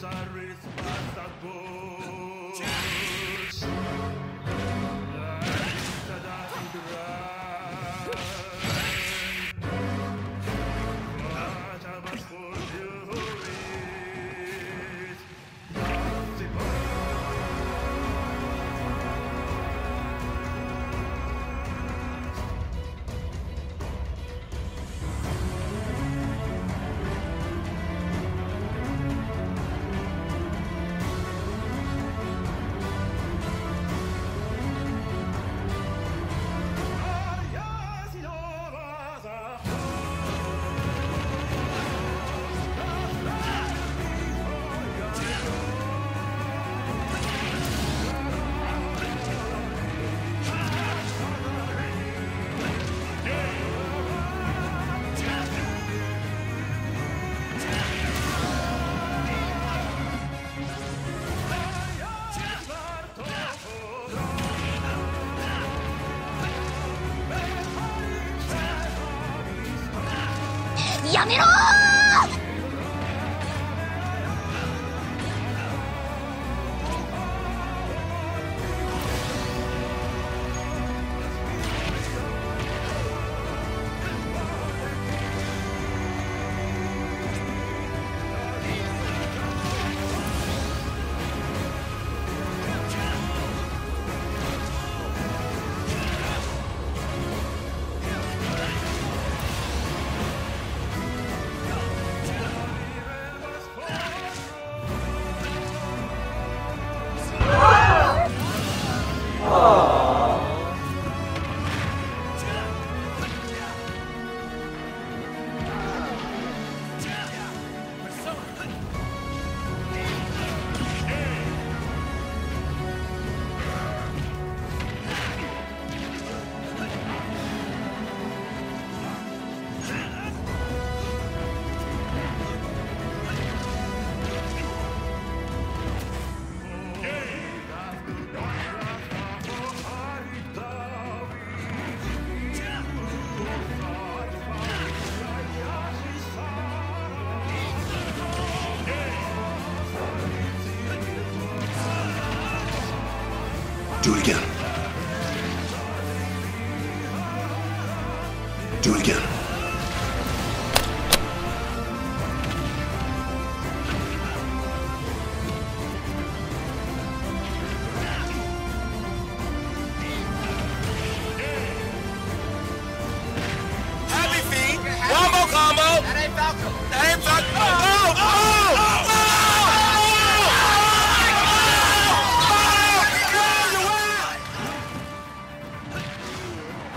Jones, I race past. やめろ Do it again. Do it again.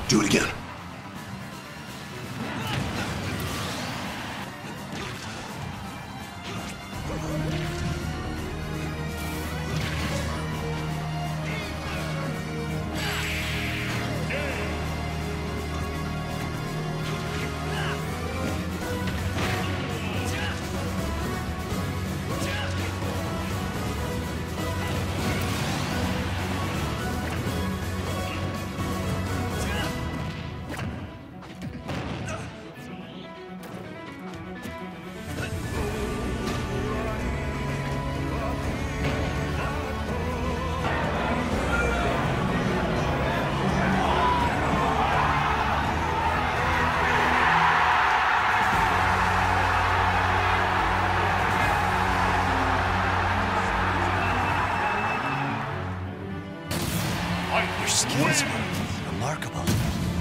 Do it again. skills were remarkable.